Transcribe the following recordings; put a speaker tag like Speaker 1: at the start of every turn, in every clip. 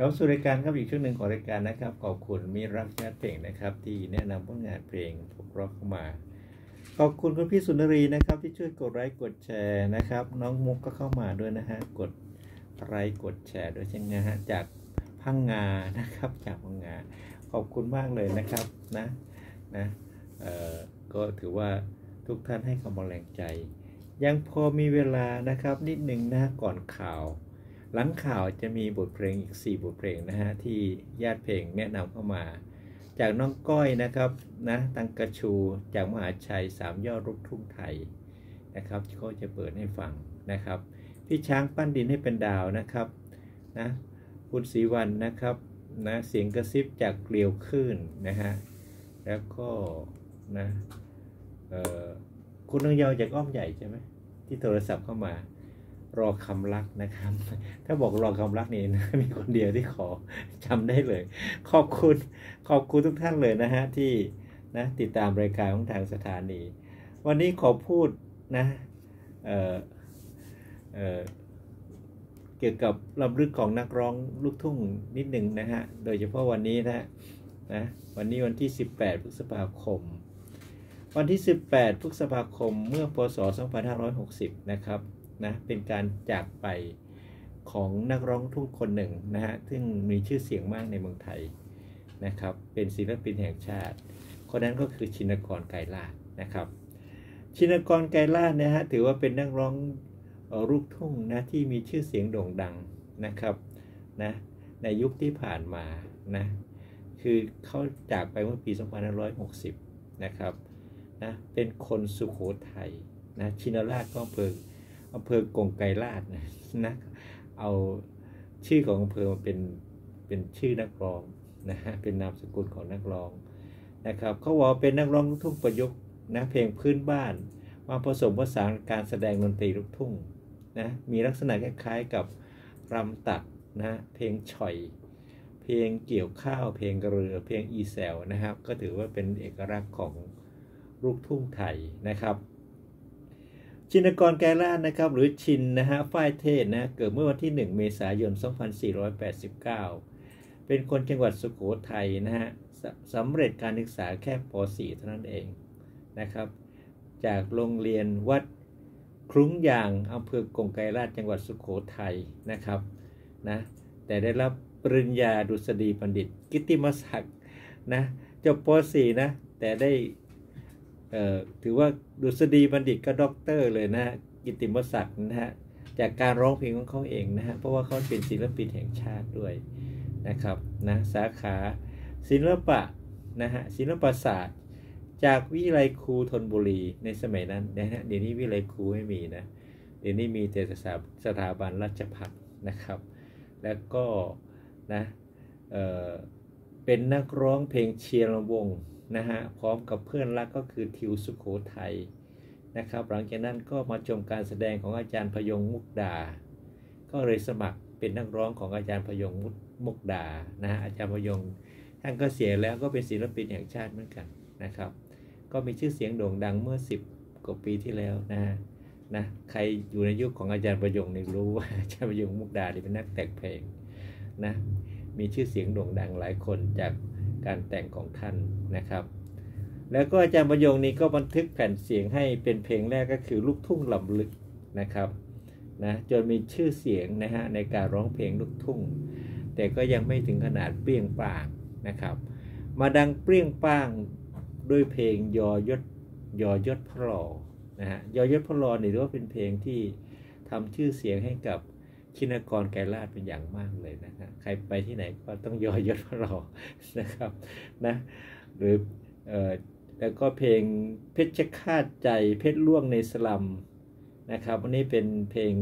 Speaker 1: เราสู่รายการครับอีกช่วงหนึ่งของรายการนะครับขอบคุณมีรักชาติเพลงนะครับ ที่แนะนำผลงานเพลงพวกร็อกเข้ามา ขอบคุณคุณพี่สุนทรีนะครับ ที่ช่วยกดไลค์กดแชร์นะครับ น้องมุกก็เข้ามาด้วยนะฮะกดไลค์กดแชร์ด้วยเช่นกันฮะจากพังงานะครับจากพังงาขอบคุณมากเลยนะครับนะนะเอ่อก็ถือว่าทุกท่านให้กำลังใจ ยังพอมีเวลานะครับนิดหนึ่งนะก่อนข่าว หลังข่าวจะมีบทเพลงอีก 4 บทเพลงนะฮะ ที่ญาติเพลงแนะนำเข้ามา จากน้องก้อยนะครับนะตังกระชูจากมหาชัยสามยอดลูกทุ่งไทยนะครับที่เขาจะเปิดให้ฟังนะครับ พี่ช้างปั้นดินให้เป็นดาวนะครับนะคุณศรีวันนะครับนะเสียงกระซิบจากเกลียวคลื่นนะฮะแล้วก็นะเออคุณนงเยาวจากอ้อมใหญ่ใช่ไหมที่โทรศัพท์เข้ามา รอคำรักนะครับ ถ้าบอกรอคำรักนี่นะมีคนเดียวที่ขอจำได้เลย ขอบคุณขอบคุณทุกท่านเลยนะฮะที่นะติดตามรายการของทางสถานี วันนี้ขอพูดนะเออเออเกี่ยวกับลำลึกของนักร้องลูกทุ่งนิดหนึ่งนะฮะ โดยเฉพาะวันนี้นะนะวันนี้วันที่ 18 พฤษภาคม วันที่ 18 พฤษภาคมเมื่อพศ 2560 นะครับ นะเป็นการจากไปของนักร้องทุ่งคนหนึ่งนะฮะซึ่งมีชื่อเสียงมากในเมืองไทยนะครับเป็นศิลปินแห่งชาติ คนนั้นก็คือชินกรไกรลาดนะครับ ชินกรไกรลาดนะฮะถือว่าเป็นนักร้องลูกทุ่งนะที่มีชื่อเสียงโด่งดังนะครับนะในยุคที่ผ่านมานะคือเขาจากไปเมื่อปี2560นะครับนะเป็นคนสุโขทัยนะชินราชก็อำเภอ อำเภอกงไกรลาดนะเอาชื่อของอำเภอมาเป็นเป็นชื่อนักร้องนะฮะเป็นนามสกุลของนักร้องนะครับเขาบอกเป็นนักร้องลูกทุ่งประยุกต์นะเพลงพื้นบ้านมาผสมผสานการแสดงดนตรีลูกทุ่งนะมีลักษณะคล้ายๆกับรำตัดนะเพลงฉ่อย เพลงเกี่ยวข้าวเพลงเรือเพลงอีแซลนะครับ ก็ถือว่าเป็นเอกลักษณ์ของลูกทุ่งไทยนะครับ ชินกรแกลาดนะครับ หรือชินนะฮะฝ้ายเทศนะเกิดเมื่อวันที่ 1 เมษายน 2489 เป็นคนจังหวัดสุโขทัยนะฮะสสำเร็จการศึกษาแค่ป .4 เท่านั้นเองนะครับ จากโรงเรียนวัดคลุ้งยางอำเภอกงไกรลาดจังหวัดสุโขทัยนะครับนะแต่ได้รับปริญญาดุษฎีบัณฑิต กิตติมศักดิ์นะจบป .4 นะแต่ได้ ถือว่าดุษฎีบัณฑิตก็ด็อกเตอร์เลยนะฮะกิตติมศักดิ์นะฮะจากการร้องเพลงของเขาเองนะฮะเพราะว่าเขาเป็นศิลปินแห่งชาติด้วยนะครับนะสาขาศิลปะนะฮะศิลปศาสตร์ จากวิทยาลัยครูธนบุรีในสมัยนั้นนะฮะเดี๋ยวนี้วิทยาลัยครูไม่มีนะเดี๋ยวนี้มีแต่สถาสถาบันราชภัฏนะครับ แล้วก็นะเเป็นนักร้องเพลงเชียร์วง นะฮะพร้อมกับเพื่อนรักก็คือทิวสุโขทัยนะครับหลังจากนั้นก็มาชมการแสดงของอาจารย์พยงมุกดา ก็เลยสมัครเป็นนักร้องของอาจารย์พยงมุกดานะฮะอาจารย์พยงท่านก็เสียแล้วก็เป็นศิลปินแห่งชาติเหมือนกันนะครับ ก็มีชื่อเสียงโด่งดังเมื่อ 10 กว่าปีที่แล้วนะนะใครอยู่ในยุคของอาจารย์ประยงนี่รู้ว่าอาจารย์ประยงมุกดาที่เป็นนักแต่งเพลงนะมีชื่อเสียงโด่งดังหลายคนจาก การแต่งของท่านนะครับ แล้วก็อาจารย์ประยงนี้ก็บันทึกแผ่นเสียงให้เป็นเพลงแรกก็คือลูกทุ่งลำลึกนะครับนะจนมีชื่อเสียงนะฮะในการร้องเพลงลูกทุ่ง แต่ก็ยังไม่ถึงขนาดเปรี้ยงป้างนะครับ มาดังเปรี้ยงป้างด้วยเพลงยอยศยอยศพระลอนะฮะยอยศพระลอนี่ถือว่าเป็นเพลงที่ทำชื่อเสียงให้กับ ชินกรแกรลาดเป็นอย่างมากเลยนะฮะใครไปที่ไหนก็ต้องยอยศพระลอนะครับนะหรือเอ่อแล้วก็เพลงเพชรคาดใจเพชรล่วงในสลัมนะครับวันนี้เป็นเพลง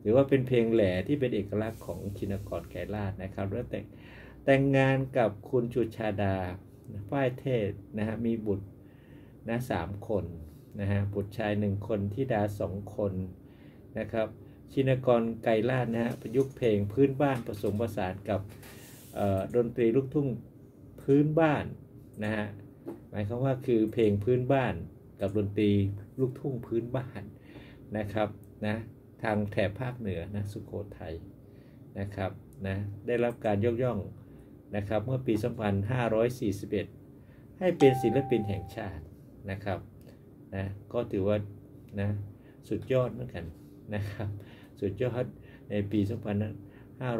Speaker 1: หรือว่าเป็นเพลงแหล่ที่เป็นเอกลักษณ์ของชินกรแกรลาดนะครับแล้วแต่แต่งงานกับคุณจุชาดาฝ้ายเทศนะฮะมีบุตรนะสามคนนะฮะบุตรชายหนึ่งคนที่ดาสองคนนะครับ ชินกรไกรลาดนะฮะประยุกต์เพลงพื้นบ้านผสมผสานกับดนตรีลูกทุ่งพื้นบ้านนะฮะหมายความว่าคือเพลงพื้นบ้านกับดนตรีลูกทุ่งพื้นบ้านนะครับนะทางแถบภาคเหนือนะสุโขทัยนะครับนะได้รับการยกย่องนะครับเมื่อปี 2541 ให้เป็นศิลปินแห่งชาตินะครับนะก็ถือว่านะสุดยอดเหมือนกันนะครับ สุดยอดในปี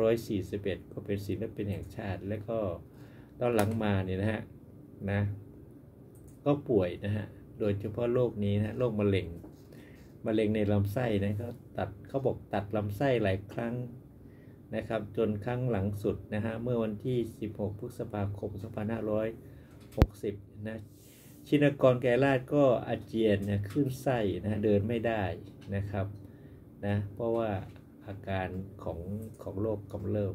Speaker 1: 2541 ก็เป็นศิลปินแห่งชาติ และก็ตอนหลังมาเนี่ยนะฮะนะก็ป่วยนะฮะ โดยเฉพาะโรคนี้นะโรคมะเร็งมะเร็งในลำไส้นะเขาตัดเขาบอกตัดลำไส้หลายครั้งนะครับ จนครั้งหลังสุดนะฮะ เมื่อวันที่ 16 พฤษภาคม 2560 นะ ชินกรแกราชก็อาเจียนนะขึ้นไส้นะเดินไม่ได้นะครับ นะเพราะว่าอาการของของโรคกำเริบ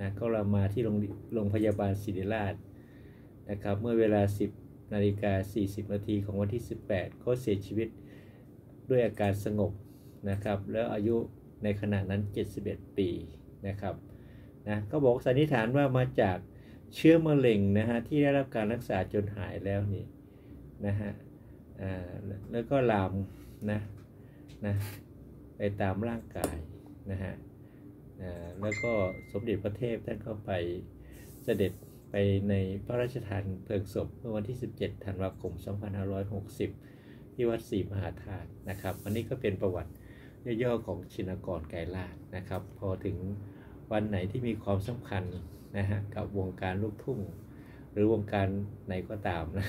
Speaker 1: นะก็เรามาที่โรงโรงพยาบาลศิริราชนะครับเมื่อเวลา 10นาฬิกา40นาทีของวันที่ 18ก็เสียชีวิตด้วยอาการสงบนะครับ แล้วอายุในขณะนั้น 71 ปีนะครับนะก็บอกสันนิษฐานว่ามาจากเชื้อมะเร็งนะฮะที่ได้รับการรักษาจนหายแล้วนี่นะฮะแล้วก็ลามนะนะ ไปตามร่างกายนะฮะแล้วก็สมเด็จพระเทพท่านก็ไปเสด็จไปในพระราชทานเพลิงศพเมื่อวันที่ 17 ธันวาคม 2560 ที่วัดศรีมหาธาตุนะครับอันนี้ก็เป็นประวัติย่อๆของชินกรไกรลาดนะครับ พอถึงวันไหนที่มีความสำคัญนะฮะกับวงการลูกทุ่ง หรือวงการไหนก็ตามนะ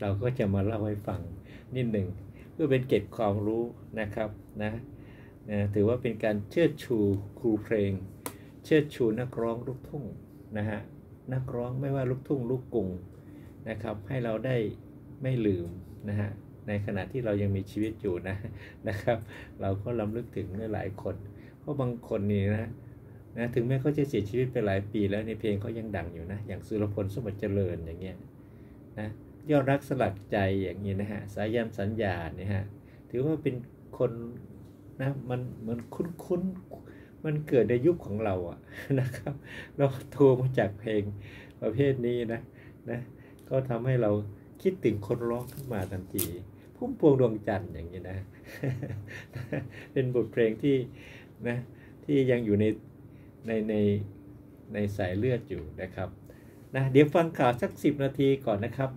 Speaker 1: เราก็จะมาเล่าให้ฟังนิดหนึ่ง เพื่อเป็นเก็บความรู้นะครับนะนะถือว่าเป็นการเชิดชูครูเพลง เชิดชูนักร้องลูกทุ่งนะฮะนักร้องไม่ว่าลูกทุ่งลูกกรุงนะครับให้เราได้ไม่ลืมนะฮะในขณะที่เรายังมีชีวิตอยู่นะนะครับ เราก็ลำลึกถึงหลายคน เพราะบางคนนี่นะนะถึงแม้เขาจะเสียชีวิตไปหลายปีแล้วในเพลงเขายังดังอยู่นะ อย่างสุรพลสมบัติเจริญอย่างเงี้ยนะ ยอดรักสลักใจอย่างนี้นะฮะสายันสัญญาเนี่ยฮะถือว่าเป็นคนนะมันมันคุ้นๆมันเกิดในยุคของเราอะนะครับเราโทรมาจากเพลงประเภทนี้นะนะก็ทำให้เราคิดถึงคนร้องขึ้นมาทันที พุ่มพวงดวงจันทร์อย่างนี้นะ เป็นบทเพลงที่นะที่ยังอยู่ในในในในสายเลือดอยู่นะครับนะเดี๋ยวฟังข่าวสักสิบนาทีก่อนนะครับ